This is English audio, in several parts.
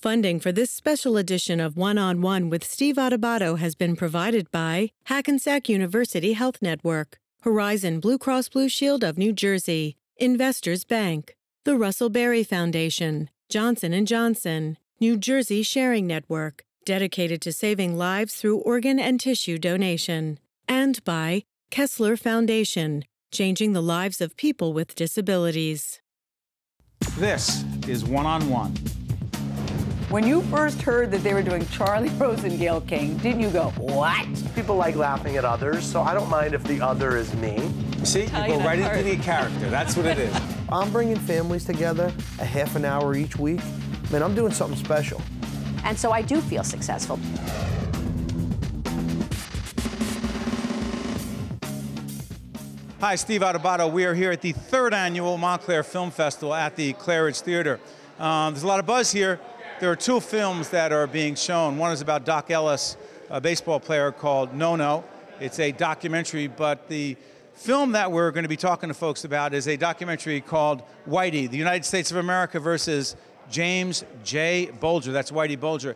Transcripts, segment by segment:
Funding for this special edition of One on One with Steve Adubato has been provided by Hackensack University Health Network, Horizon Blue Cross Blue Shield of New Jersey, Investors Bank, the Russell Berrie Foundation, Johnson & Johnson, New Jersey Sharing Network, dedicated to saving lives through organ and tissue donation, and by Kessler Foundation, changing the lives of people with disabilities. This is One on One. When you first heard that they were doing Charlie Rose and Gayle King, didn't you go, what? People like laughing at others, so I don't mind if the other is me. See, you go right into the character. That's what it is. I'm bringing families together a half an hour each week. Man, I'm doing something special. And so I do feel successful. Hi, Steve Adubato. We are here at the third annual Montclair Film Festival at the Clairidge Theater. Um, there's a lot of buzz here. There are two films that are being shown. One is about Doc Ellis, a baseball player called No No. It's a documentary, but the film that we're going to be talking to folks about is a documentary called Whitey, the United States of America versus James J. Bulger. That's Whitey Bulger.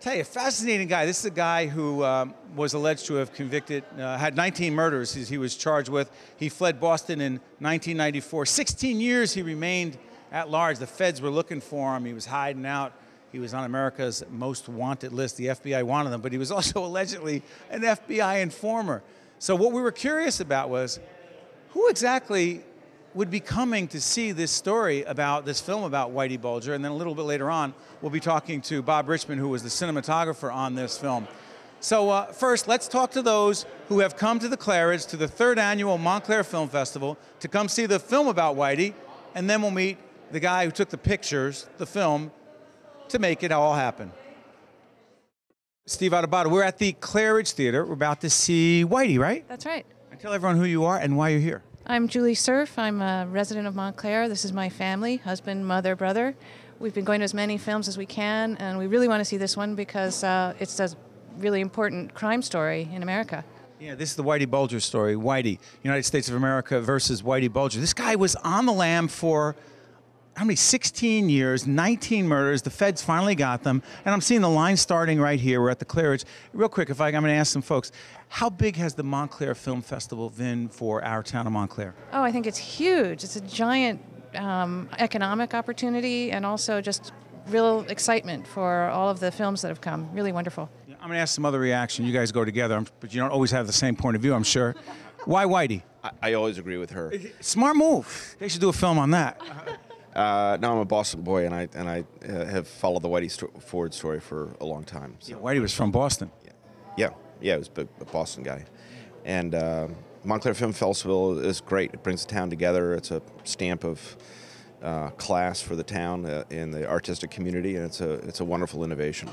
Tell you, a fascinating guy. This is a guy who um, was alleged to have convicted, uh, had 19 murders he was charged with. He fled Boston in 1994. 16 years he remained at large. The feds were looking for him. He was hiding out. He was on America's most wanted list. The FBI wanted him, but he was also allegedly an FBI informer. So what we were curious about was who exactly would be coming to see this story about this film about Whitey Bulger, and then a little bit later on, we'll be talking to Bob Richmond, who was the cinematographer on this film. So uh, first, let's talk to those who have come to the Clairidge, to the third annual Montclair Film Festival, to come see the film about Whitey, and then we'll meet the guy who took the pictures, the film, to make it all happen. Steve Adubato, we're at the Clairidge Theater. We're about to see Whitey, right? That's right. And tell everyone who you are and why you're here. I'm Julie Surf. I'm a resident of Montclair. This is my family husband, mother, brother. We've been going to as many films as we can, and we really want to see this one because uh, it's a really important crime story in America. Yeah, this is the Whitey Bulger story. Whitey, United States of America versus Whitey Bulger. This guy was on the lam for how many 16 years 19 murders the feds finally got them and i'm seeing the line starting right here we're at the clairidge. Real quick if I, i'm going to ask some folks how big has the montclair film festival been for our town of montclair? Oh i think it's huge. It's a giant um, economic opportunity and also just real excitement for all of the films that have come. Really wonderful. I'm going to ask some other reaction. You guys go together but you don't always have the same point of view i'm sure. Why whitey? I, I always agree with her. Smart move. They should do a film on that uh, no, I'm a Boston boy, and I and I uh, have followed the Whitey sto- Ford story for a long time. So. Yeah, Whitey was from Boston. Yeah, yeah, yeah he was a, a Boston guy, and uh, Montclair Film Festival is great. It brings the town together. It's a stamp of uh, class for the town uh, in the artistic community, and it's a it's a wonderful innovation.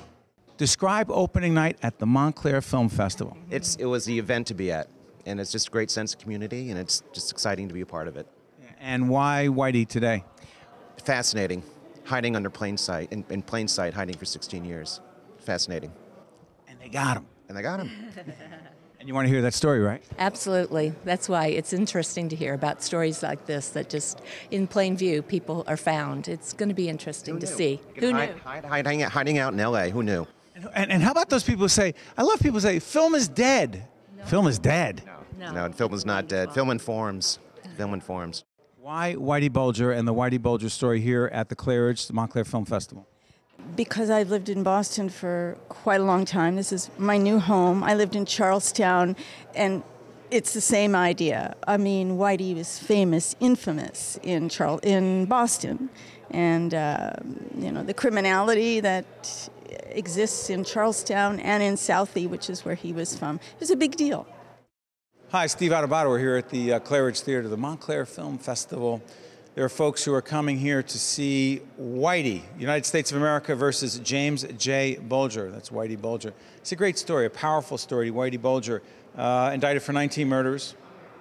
Describe opening night at the Montclair Film Festival. It's it was the event to be at, and it's just a great sense of community, and it's just exciting to be a part of it. And why Whitey today? Fascinating. Hiding under plain sight, in, in plain sight, hiding for 16 years. Fascinating. And they got him. And they got him. and you want to hear that story, right? Absolutely. That's why it's interesting to hear about stories like this that just in plain view people are found. It's going to be interesting to see. Who hide, knew? Hide, hiding, hiding out in L.A. Who knew? And, and, and, how about those people who say, I love people who say, film is dead. No. Film is dead. No, no, no film is not dead. Film informs. Film informs. Why Whitey Bulger and the Whitey Bulger story here at the Clairidge, the Montclair Film Festival? Because I've lived in Boston for quite a long time. This is my new home. I lived in Charlestown, and it's the same idea. I mean, Whitey was famous, infamous in Charles in Boston, and uh, you know the criminality that exists in Charlestown and in Southie, which is where he was from. Was a big deal. Hi, Steve Adubato. We're here at the uh, Clairidge Theater, the Montclair Film Festival. There are folks who are coming here to see Whitey, United States of America versus James J. Bulger. That's Whitey Bulger. It's a great story, a powerful story. Whitey Bulger, uh, indicted for 19 murders,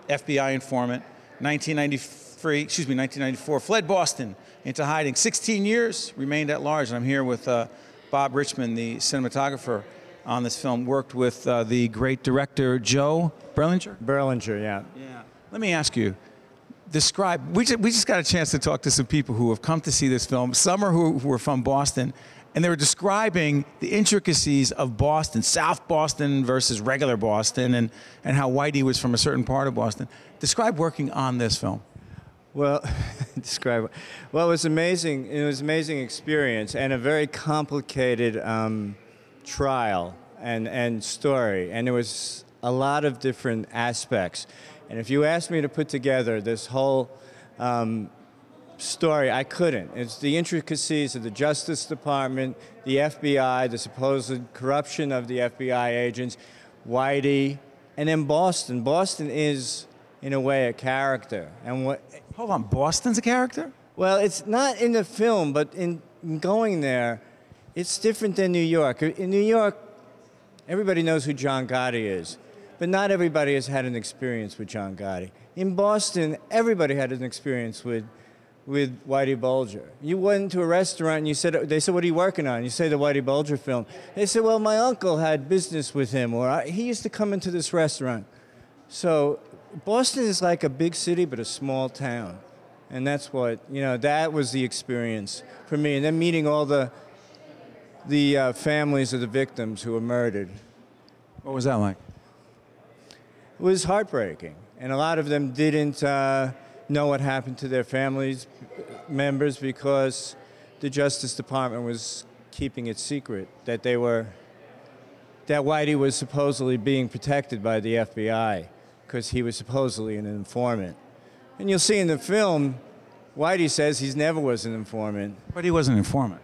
FBI informant, 1993, excuse me, 1994, fled Boston into hiding. 16 years, remained at large. And I'm here with uh, Bob Richmond, the cinematographer on this film, worked with uh, the great director Joe Berlinger? Berlinger, yeah. Yeah. Let me ask you, describe, we just, we just got a chance to talk to some people who have come to see this film. Some are who, who are from Boston, and they were describing the intricacies of Boston, South Boston versus regular Boston, and, and how Whitey was from a certain part of Boston. Describe working on this film. Well, describe. Well, it was amazing. It was an amazing experience and a very complicated um, trial and and story, and there was a lot of different aspects. And if you asked me to put together this whole um, story, I couldn't. It's the intricacies of the Justice Department, the FBI, the supposed corruption of the FBI agents, Whitey, and then Boston. Boston is, in a way, a character. And what? Hold on, Boston's a character? Well, it's not in the film, but in going there, it's different than New York. In New York, everybody knows who John Gotti is, but not everybody has had an experience with John Gotti. In Boston, everybody had an experience with with Whitey Bulger. You went to a restaurant and you said, they said, what are you working on? You say the Whitey Bulger film. They said, well, my uncle had business with him, or he used to come into this restaurant. So Boston is like a big city, but a small town. And that's what, you know, that was the experience for me. And then meeting all the, the uh, families of the victims who were murdered. What was that like? It was heartbreaking. And a lot of them didn't, uh, know what happened to their families members because the Justice Department was keeping it secret that they were that Whitey was supposedly being protected by the FBI because he was supposedly an informant. And you'll see in the film, Whitey says he's never was an informant. But he was an informant.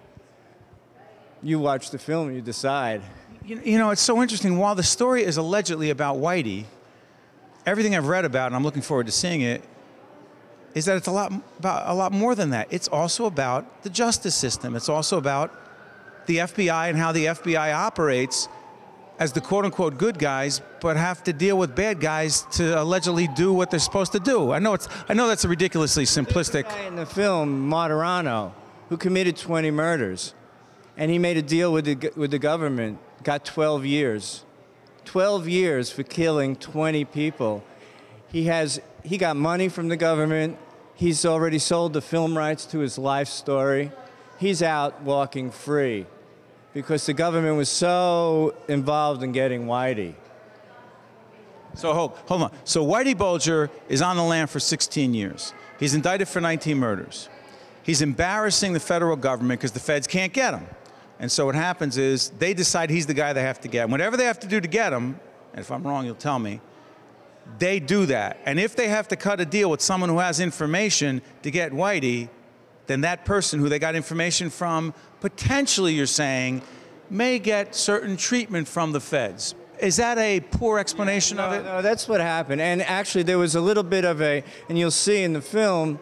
You watch the film, you decide. You, you know, it's so interesting. While the story is allegedly about Whitey, everything I've read about, and I'm looking forward to seeing it, is that it's a lot about a lot more than that. It's also about the justice system. It's also about the FBI and how the FBI operates as the quote unquote good guys, but have to deal with bad guys to allegedly do what they're supposed to do. I know it's I know that's a ridiculously simplistic. guy in the film, Martorano, who committed 20 murders, and he made a deal with the with the government, got 12 years, 12 years for killing 20 people. He has he got money from the government. He's already sold the film rights to his life story. He's out walking free because the government was so involved in getting Whitey. So hold, hold on. So Whitey Bulger is on the lam for 16 years. He's indicted for 19 murders. He's embarrassing the federal government because the feds can't get him. And so what happens is they decide he's the guy they have to get. And Whatever they have to do to get him, and if I'm wrong, you'll tell me, they do that. And if they have to cut a deal with someone who has information to get Whitey, then that person who they got information from, potentially you're saying, may get certain treatment from the feds. Is that a poor explanation no, of it? No, that's what happened. And actually, there was a little bit of a, and you'll see in the film,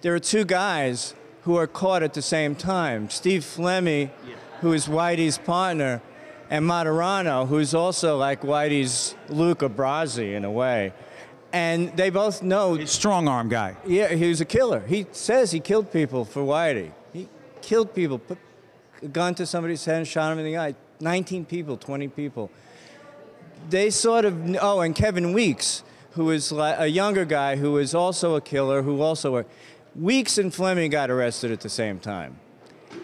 there are two guys who are caught at the same time. Steve Flemmi, yeah. who is Whitey's partner, and Martorano, who's also like Whitey's Luca Brasi in a way. And they both know. He's strong arm guy. Yeah, he was a killer. He says he killed people for Whitey. He killed people, put a gun to somebody's head and shot him in the eye. 19 people, 20 people. They sort of, oh, and Kevin Weeks, who is a younger guy who is also a killer, who also, Weeks and Flemmi got arrested at the same time.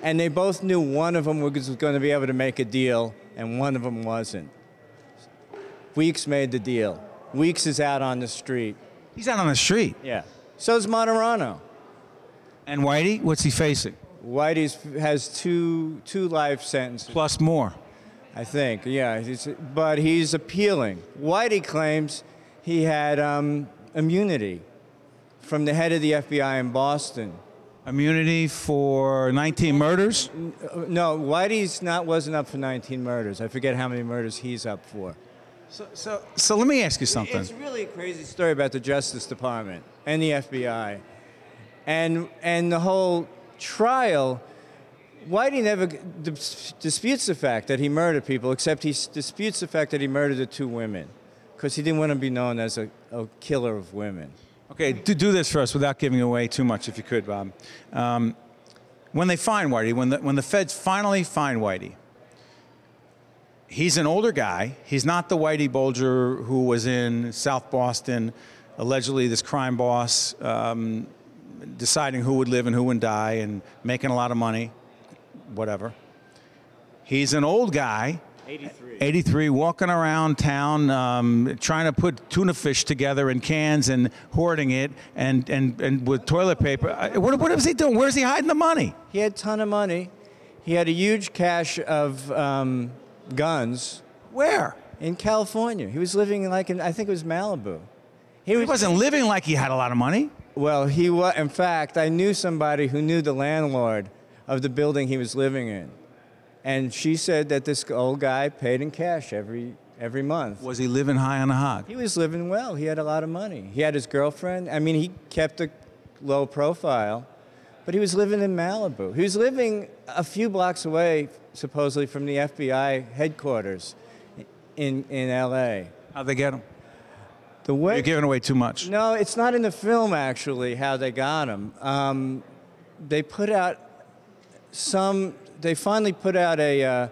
And they both knew one of them was going to be able to make a deal and one of them wasn't. Weeks made the deal. Weeks is out on the street. He's out on the street? Yeah. So's Martorano. And Whitey, what's he facing? Whitey has two, two life sentences. Plus more. I think, yeah. He's, but he's appealing. Whitey claims he had um, immunity from the head of the FBI in Boston immunity for 19 murders? No, Whitey's not wasn't up for 19 murders. I forget how many murders he's up for. So, so, so let me ask you something. It's really a crazy story about the Justice Department and the FBI, and and the whole trial. Whitey never disputes the fact that he murdered people, except he disputes the fact that he murdered the two women, because he didn't want to be known as a, a killer of women. Okay, do, do this for us without giving away too much, if you could, Bob. Um, when they find Whitey, when the, when the feds finally find Whitey, he's an older guy. He's not the Whitey Bulger who was in South Boston, allegedly this crime boss, um, deciding who would live and who would die and making a lot of money, whatever. He's an old guy. 83. 83, walking around town, um, trying to put tuna fish together in cans and hoarding it, and, and, and with toilet paper. I- What, was he doing? Where's he hiding the money? He had a ton of money. He had a huge cache of um, guns. Where? In California. He was living in like in, I think it was Malibu. He wasn't living like he had a lot of money. Well, he was. In fact, I knew somebody who knew the landlord of the building he was living in, and she said that this old guy paid in cash every every month. Was he living high on the hog? He was living well. He had a lot of money. He had his girlfriend. I mean, he kept a low profile, but he was living in Malibu. He was living a few blocks away, supposedly, from the FBI headquarters in in L.A. How'd they get him? The way You're giving away too much. no, it's not in the film actually how they got him. Um, they put out some. They finally put out a uh,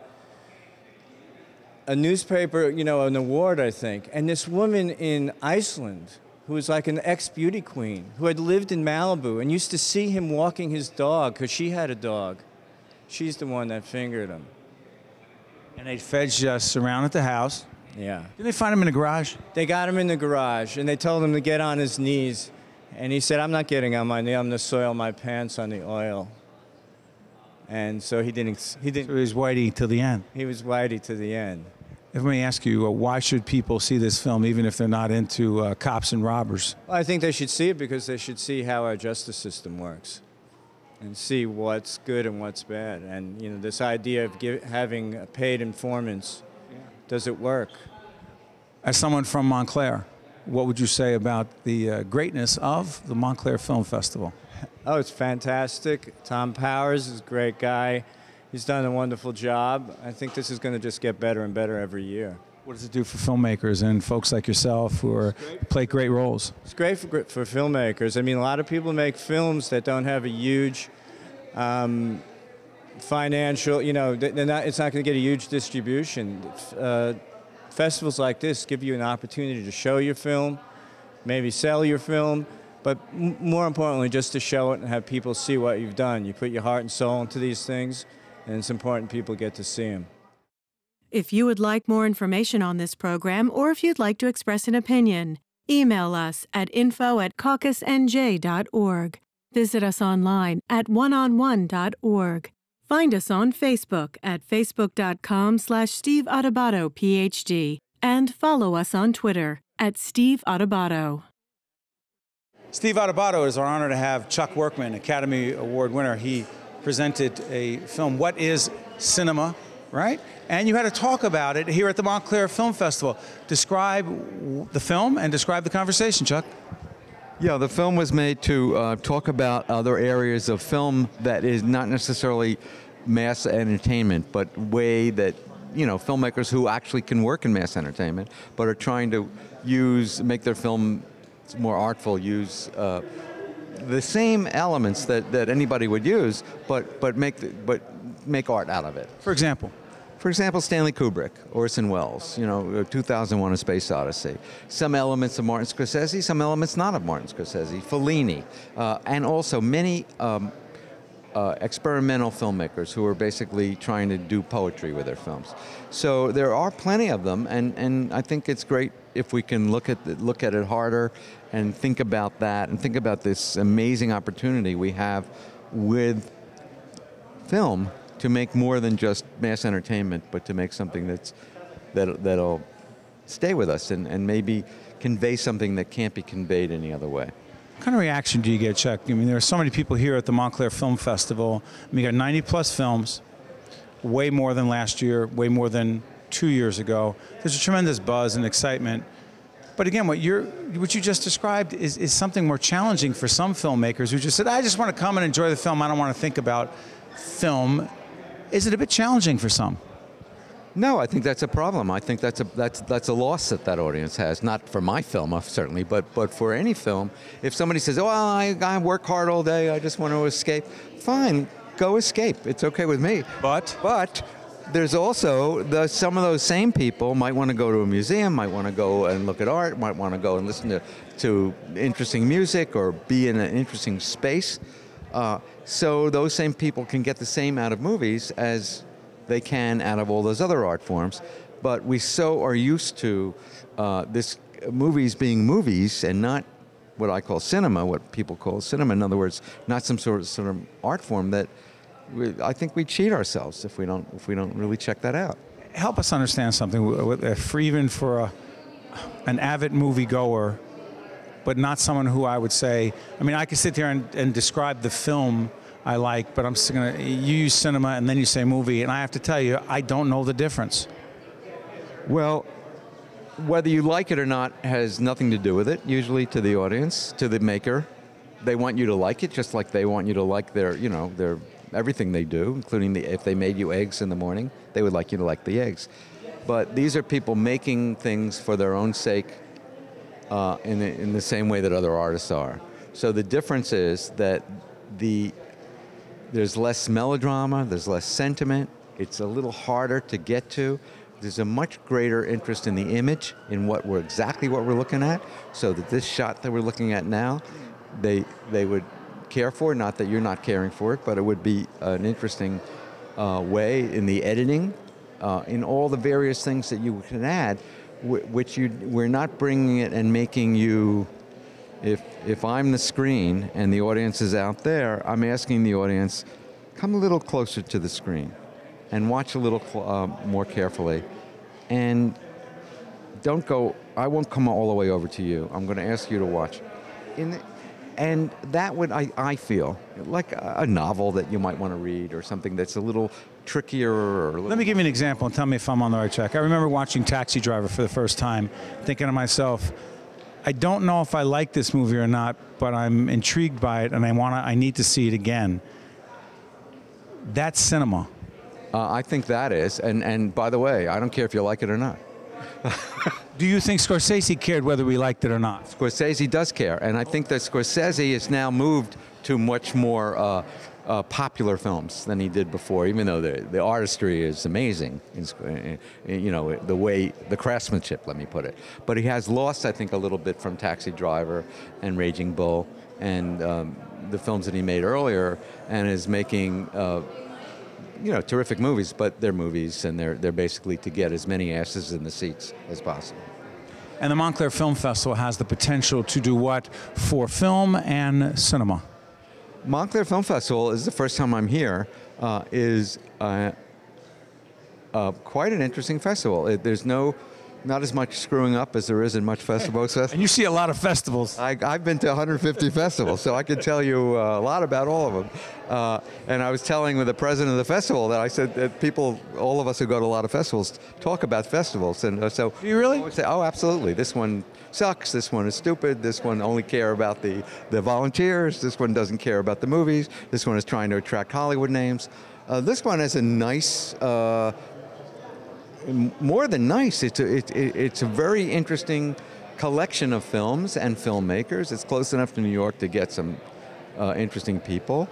a newspaper, you know, an award I think, and this woman in Iceland who was like an ex beauty queen who had lived in Malibu and used to see him walking his dog because she had a dog. She's the one that fingered him. And they feds just surrounded the house. Yeah. Didn't they find him in the garage? They got him in the garage and they told him to get on his knees. And he said, I'm not getting on my knee. I'm going to soil my pants on the oil. And so he didn't. He didn't. So he was whitey till the end. He was whitey to the end. If Let me ask you, uh, why should people see this film, even if they're not into uh, cops and robbers? Well, I think they should see it because they should see how our justice system works, and see what's good and what's bad. And you know, this idea of give, having paid informants, does it work? As someone from Montclair, what would you say about the uh, greatness of the Montclair Film Festival? Oh, it's fantastic. Tom Powers is a great guy. He's done a wonderful job. I think this is going to just get better and better every year. What does it do for filmmakers and folks like yourself who are, play great roles? It's great for, for filmmakers. I mean, a lot of people make films that don't have a huge um, financial, you know, they're not, it's not going to get a huge distribution. Uh, festivals like this give you an opportunity to show your film, maybe sell your film, but more importantly, just to show it and have people see what you've done. You put your heart and soul into these things, and it's important people get to see them. If you would like more information on this program or if you'd like to express an opinion, email us at info at caucusnj.org. Visit us online at oneonone.org. Find us on Facebook at facebook.com slash Steve Adubato, PhD, and follow us on Twitter at Steve Adubato. Steve Adubato, is our honor to have Chuck Workman, Academy Award winner. He presented a film, What is Cinema, right? And you had a talk about it here at the Montclair Film Festival. Describe the film and describe the conversation, Chuck. Yeah, the film was made to uh, talk about other areas of film that is not necessarily mass entertainment, but way that you know filmmakers who actually can work in mass entertainment, but are trying to use make their film more artful, use uh, the same elements that, that anybody would use, but but make the, but make art out of it. For example. For example, Stanley Kubrick, Orson Welles, you know, uh, 2001: A Space Odyssey. Some elements of Martin Scorsese, some elements not of Martin Scorsese. Fellini, uh, and also many um, uh, experimental filmmakers who are basically trying to do poetry with their films. So there are plenty of them, and, and I think it's great if we can look at look at it harder and think about that and think about this amazing opportunity we have with film to make more than just mass entertainment, but to make something that's that that'll stay with us and, and maybe convey something that can't be conveyed any other way. What kind of reaction do you get, Chuck? I mean, there are so many people here at the Montclair Film Festival. I mean, you got 90 plus films, way more than last year, way more than two years ago. There's a tremendous buzz and excitement. But again, what you're, what you just described is, is something more challenging for some filmmakers who just said, "I just want to come and enjoy the film. I don't want to think about film." Is it a bit challenging for some? No, I think that's a problem. I think that's a that's that's a loss that that audience has. Not for my film, uh, certainly, but but for any film. If somebody says, "Oh, I, I work hard all day. I just want to escape," fine, go escape. It's okay with me. But but there's also the some of those same people might want to go to a museum, might want to go and look at art, might want to go and listen to to interesting music or be in an interesting space. Uh, so those same people can get the same out of movies as they can out of all those other art forms. But we so are used to uh, this movies being movies and not what I call cinema, what people call cinema. In other words, not some sort of sort of art form that we, I think we cheat ourselves if we don't if we don't really check that out. Help us understand something. For even for a, an avid moviegoer, but not someone who I would say. I mean, I could sit there and, and describe the film I like, but I'm just gonna. You use cinema and then you say movie, and I have to tell you, I don't know the difference. Well, whether you like it or not has nothing to do with it. Usually, to the audience, to the maker, they want you to like it, just like they want you to like their, you know, their everything they do, including the if they made you eggs in the morning, they would like you to like the eggs. But these are people making things for their own sake, uh, in the, in the same way that other artists are. So the difference is that the there's less melodrama, there's less sentiment. It's a little harder to get to there's a much greater interest in the image, in what we're exactly what we're looking at, so that this shot that we're looking at now, they they would care for. Not that you're not caring for it, but it would be an interesting uh, way in the editing, uh, in all the various things that you can add, which you we're not bringing it and making you. If if I'm the screen and the audience is out there, I'm asking the audience, come a little closer to the screen and watch a little uh, more carefully. And don't go, I won't come all the way over to you. I'm going to ask you to watch. The, and that would, I, I feel, like a, novel that you might want to read or something that's a little trickier. Or little Let me give you an example and tell me if I'm on the right track. I remember watching Taxi Driver for the first time, thinking to myself, I don't know if I like this movie or not, but I'm intrigued by it and I want to, I need to see it again. That's cinema. Uh, I think that is. And, and by the way, I don't care if you like it or not. Do you think Scorsese cared whether we liked it or not? Scorsese does care, and I think that Scorsese has now moved to much more uh, uh, popular films than he did before. Even though the, the artistry is amazing, in, you know the way the craftsmanship. Let me put it. But he has lost, I think, a little bit from Taxi Driver and Raging Bull and um, the films that he made earlier, and is making uh, you know, terrific movies, but they're movies, and they're they're basically to get as many asses in the seats as possible. And the Montclair Film Festival has the potential to do what for film and cinema? Montclair Film Festival is the first time I'm here. Uh, is uh, uh, quite an interesting festival. It, there's no not as much screwing up as there is in much festivals. And you see a lot of festivals. I, have been to 150 festivals, so I can tell you uh, a lot about all of them. Uh, and I was telling with the president of the festival that I said that people, all of us who go to a lot of festivals, talk about festivals. And uh, so. Do you really? I would say, oh, absolutely. This one sucks. This one is stupid. This one only care about the, the volunteers. This one doesn't care about the movies. This one is trying to attract Hollywood names. Uh, this one has a nice uh, more than nice. It's a, it, it, it's a very interesting collection of films and filmmakers. It's close enough to New York to get some uh, interesting people.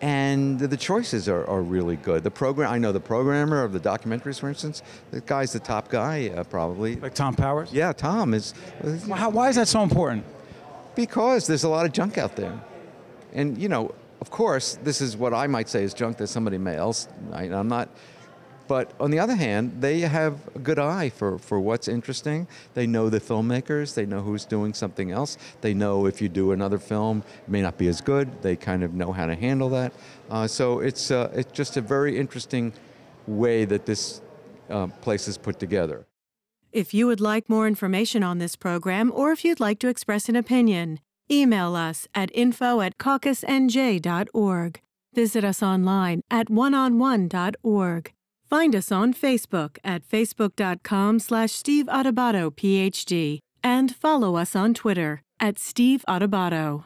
And the choices are, are really good. The program, I know the programmer of the documentaries, for instance, the guy's the top guy, uh, probably. Like Tom Powers? Yeah, Tom is. How, why is that so important? Because there's a lot of junk out there. And, you know, of course, this is what I might say is junk that somebody may else. I, I'm not but on the other hand, they have a good eye for, for what's interesting. They know the filmmakers, they know who's doing something else. They know if you do another film, it may not be as good. They kind of know how to handle that. Uh, so it's, uh, it's just a very interesting way that this uh, place is put together. If you would like more information on this program, or if you'd like to express an opinion, email us at info at caucusnj.org. Visit us online at oneonone.org. Find us on Facebook at facebook.com slash Steve Adubato, PhD, and follow us on Twitter at Steve Adubato.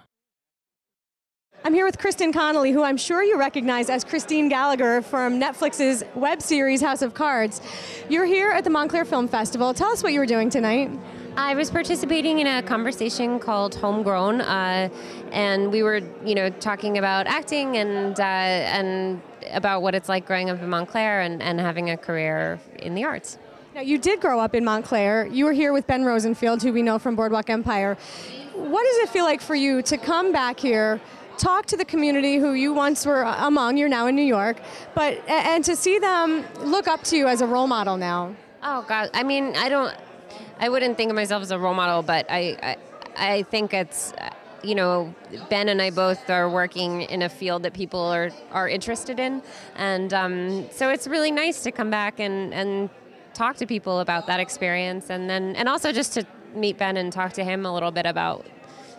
I'm here with Kristen Connolly, who I'm sure you recognize as Christine Gallagher from Netflix's web series House of Cards. You're here at the Montclair Film Festival. Tell us what you were doing tonight. I was participating in a conversation called Homegrown, uh, and we were, you know, talking about acting and uh, and about what it's like growing up in Montclair and, and having a career in the arts. Now, you did grow up in Montclair. You were here with Ben Rosenfield, who we know from Boardwalk Empire. What does it feel like for you to come back here talk to the community who you once were among. You're now in New York, but and to see them look up to you as a role model now. Oh God, I mean, I don't, I wouldn't think of myself as a role model, but I, I, I think it's, you know, Ben and I both are working in a field that people are are interested in, and um, so it's really nice to come back and and talk to people about that experience, and then and also just to meet Ben and talk to him a little bit about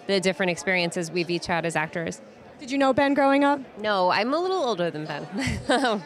the different experiences we've each had as actors. Did you know Ben growing up? No, I'm a little older than Ben,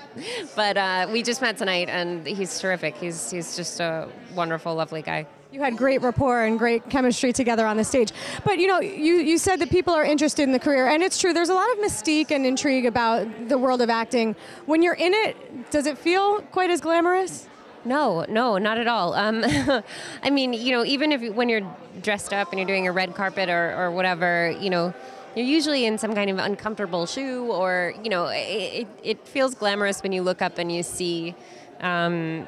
but uh, we just met tonight, and he's terrific. He's he's just a wonderful, lovely guy. You had great rapport and great chemistry together on the stage. But you know, you, you said that people are interested in the career, and it's true. There's a lot of mystique and intrigue about the world of acting. When you're in it, does it feel quite as glamorous? No, no, not at all. Um, I mean, you know, even if when you're dressed up and you're doing a red carpet or, or whatever, you know, you're usually in some kind of uncomfortable shoe, or you know, it, it feels glamorous when you look up and you see, um,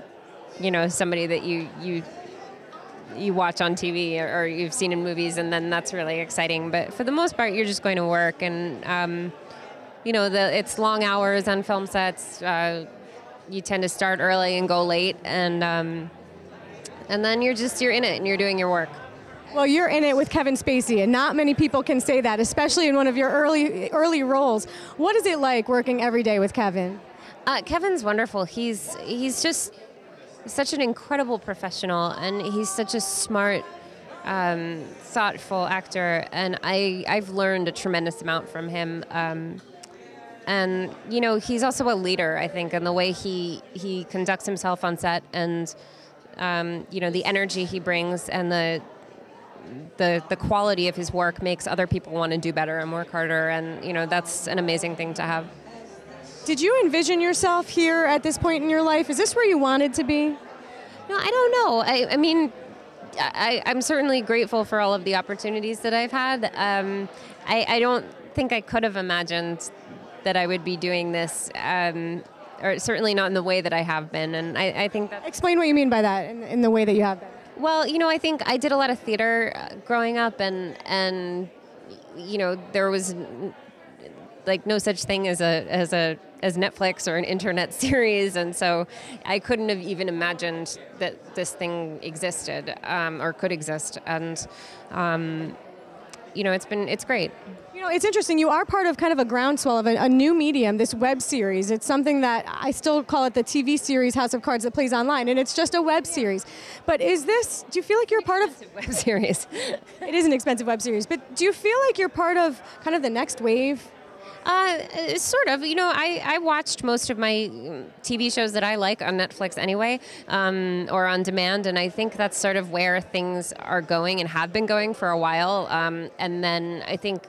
you know, somebody that you you you watch on TV or, or, you've seen in movies, and then that's really exciting. But for the most part, you're just going to work, and um, you know, the it's long hours on film sets. Uh, you tend to start early and go late, and um, and then you're just you're in it and you're doing your work. Well, you're in it with Kevin Spacey, and not many people can say that, especially in one of your early early roles. What is it like working every day with Kevin? Uh, Kevin's wonderful. He's he's just such an incredible professional, and he's such a smart, um, thoughtful actor. And I I've learned a tremendous amount from him. Um, and you know, he's also a leader. I think, in the way he he conducts himself on set, and um, you know, the energy he brings, and the the the quality of his work makes other people want to do better and work harder and you know that's an amazing thing to have did you envision yourself here at this point in your life is this where you wanted to be no i don't know i, I mean I, am certainly grateful for all of the opportunities that I've had. Um, I, I, don't think I could have imagined that I would be doing this, um, or certainly not in the way that I have been. And I, I think that. Explain what you mean by that in, in the way that you have been. Well, you know, I think I did a lot of theater uh, growing up, and and you know, there was like no such thing as a as a as Netflix or an internet series, and so I couldn't have even imagined that this thing existed um, or could exist, and um, you know, it's been it's great. You know, it's interesting. You are part of kind of a groundswell of a, a, new medium, this web series. It's something that I still call it the TV series House of Cards that plays online, and it's just a web series. But is this? Do you feel like you're part of web series? it is an expensive web series, but do you feel like you're part of kind of the next wave? Uh, sort of. You know, I, I watched most of my TV shows that I like on Netflix anyway, um, or on demand, and I think that's sort of where things are going and have been going for a while. Um, and then I think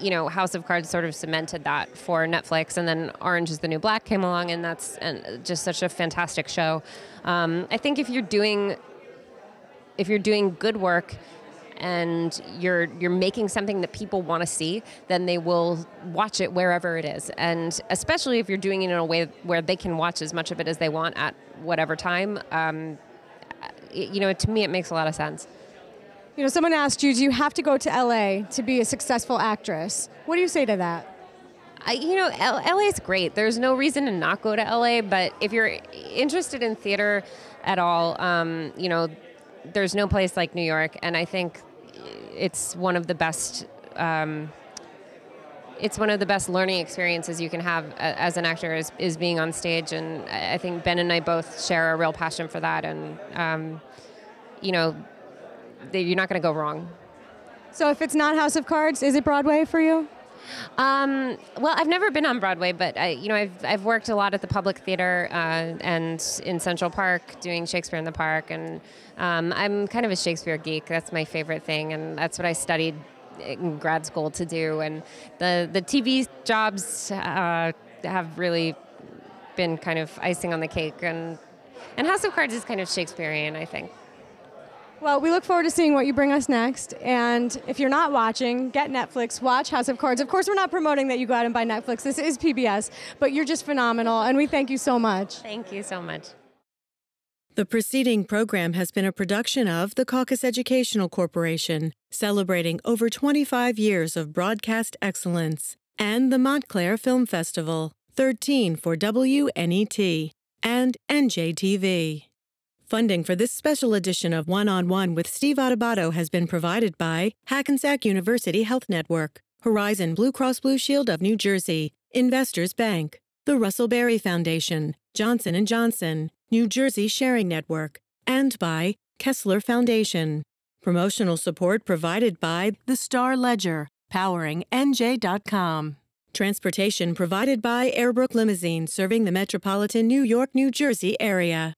you know, House of Cards sort of cemented that for Netflix, and then Orange is the New Black came along, and that's and just such a fantastic show. Um, I think if you're doing if you're doing good work and you're you're making something that people want to see, then they will watch it wherever it is. And especially if you're doing it in a way where they can watch as much of it as they want at whatever time. Um, you know, to me, it makes a lot of sense. You know, someone asked you, do you have to go to LA to be a successful actress? What do you say to that? I, you know, L- LA is great. There's no reason to not go to LA, but if you're interested in theater at all, um, you know, there's no place like New York, and I think it's one of the best. Um, it's one of the best learning experiences you can have as an actor is, is being on stage, and I think Ben and I both share a real passion for that, and um, you know you're not going to go wrong. So if it's not House of Cards, is it Broadway for you? Um, well, I've never been on Broadway, but I, you know, I've, I've worked a lot at the Public Theater uh, and in Central Park doing Shakespeare in the Park, and um, I'm kind of a Shakespeare geek. That's my favorite thing, and that's what I studied in grad school to do. And the the TV jobs uh, have really been kind of icing on the cake, and and House of Cards is kind of Shakespearean, I think. Well, we look forward to seeing what you bring us next. And if you're not watching, get Netflix, watch House of Cards. Of course, we're not promoting that you go out and buy Netflix. This is PBS, but you're just phenomenal, and we thank you so much. Thank you so much. The preceding program has been a production of the Caucus Educational Corporation, celebrating over 25 years of broadcast excellence. and the Montclair Film Festival, 13 for WNET and NJTV. Funding for this special edition of One on One with Steve Adubato has been provided by Hackensack University Health Network, Horizon Blue Cross Blue Shield of New Jersey, Investors Bank, the Russell Berrie Foundation, Johnson & Johnson, New Jersey Sharing Network, and by Kessler Foundation. Promotional support provided by The Star Ledger, powering NJ.com. Transportation provided by Airbrook Limousine, serving the metropolitan New York, New Jersey area.